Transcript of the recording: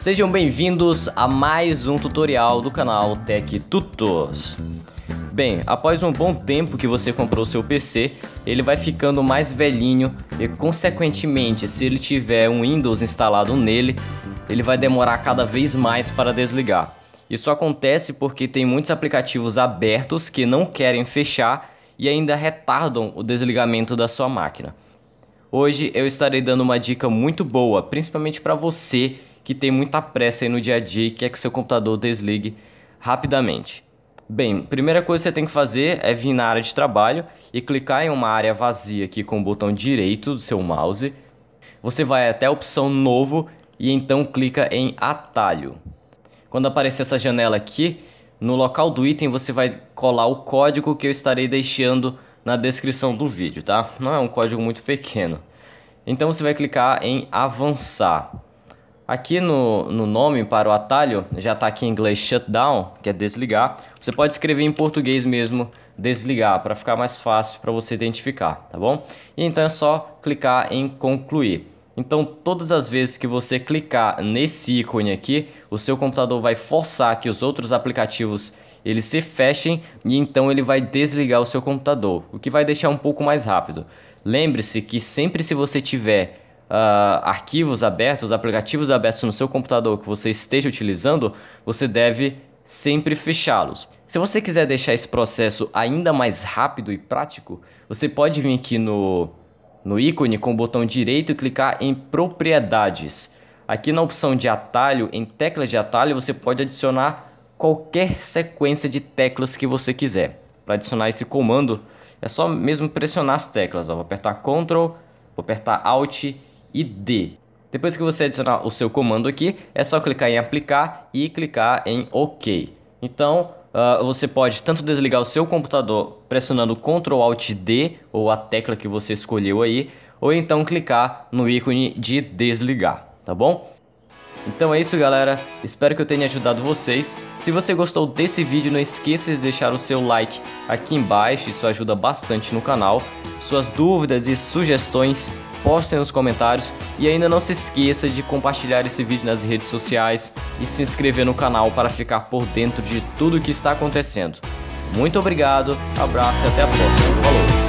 Sejam bem-vindos a mais um tutorial do canal Tech Tutos. Bem, após um bom tempo que você comprou seu PC, ele vai ficando mais velhinho e consequentemente, se ele tiver um Windows instalado nele, ele vai demorar cada vez mais para desligar. Isso acontece porque tem muitos aplicativos abertos que não querem fechar e ainda retardam o desligamento da sua máquina. Hoje eu estarei dando uma dica muito boa, principalmente para você que tem muita pressa aí no dia a dia e quer que seu computador desligue rapidamente. Bem, primeira coisa que você tem que fazer é vir na área de trabalho e clicar em uma área vazia aqui com o botão direito do seu mouse. Você vai até a opção novo e então clica em atalho. Quando aparecer essa janela aqui, no local do item você vai colar o código que eu estarei deixando na descrição do vídeo, tá? Não é um código muito pequeno. Então você vai clicar em avançar. Aqui no, no nome para o atalho, já está aqui em inglês shutdown, que é desligar. Você pode escrever em português mesmo, desligar, para ficar mais fácil para você identificar, tá bom? E então é só clicar em concluir. Então, todas as vezes que você clicar nesse ícone aqui, o seu computador vai forçar que os outros aplicativos eles se fechem e então ele vai desligar o seu computador, o que vai deixar um pouco mais rápido. Lembre-se que sempre se você tiver uh, arquivos abertos, aplicativos abertos no seu computador que você esteja utilizando, você deve sempre fechá-los. Se você quiser deixar esse processo ainda mais rápido e prático, você pode vir aqui no, no ícone com o botão direito e clicar em propriedades. Aqui na opção de atalho, em teclas de atalho, você pode adicionar qualquer sequência de teclas que você quiser. Para adicionar esse comando, é só mesmo pressionar as teclas. Ó. Vou apertar Ctrl, vou apertar Alt e D. Depois que você adicionar o seu comando aqui, é só clicar em aplicar e clicar em OK. Então, uh, você pode tanto desligar o seu computador pressionando Ctrl Alt D ou a tecla que você escolheu aí, ou então clicar no ícone de desligar, tá bom? Então é isso galera, espero que eu tenha ajudado vocês. Se você gostou desse vídeo, não esqueça de deixar o seu like aqui embaixo, isso ajuda bastante no canal. Suas dúvidas e sugestões postem nos comentários e ainda não se esqueça de compartilhar esse vídeo nas redes sociais e se inscrever no canal para ficar por dentro de tudo o que está acontecendo. Muito obrigado, abraço e até a próxima. Falou!